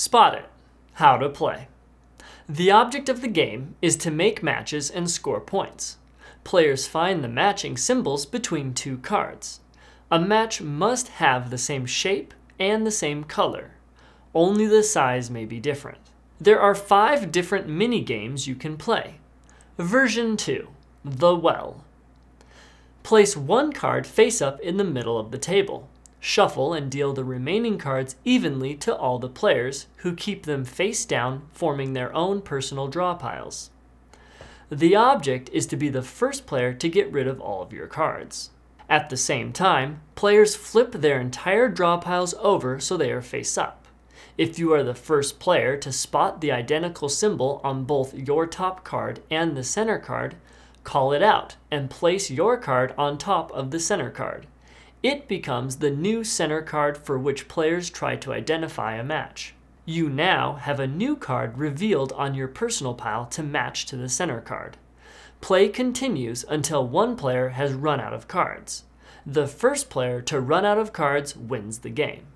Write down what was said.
Spot It How to Play. The object of the game is to make matches and score points. Players find the matching symbols between two cards. A match must have the same shape and the same color. Only the size may be different. There are five different mini games you can play. Version 2 The Well. Place one card face up in the middle of the table. Shuffle and deal the remaining cards evenly to all the players, who keep them face down, forming their own personal draw piles. The object is to be the first player to get rid of all of your cards. At the same time, players flip their entire draw piles over so they are face up. If you are the first player to spot the identical symbol on both your top card and the center card, call it out and place your card on top of the center card. It becomes the new center card for which players try to identify a match. You now have a new card revealed on your personal pile to match to the center card. Play continues until one player has run out of cards. The first player to run out of cards wins the game.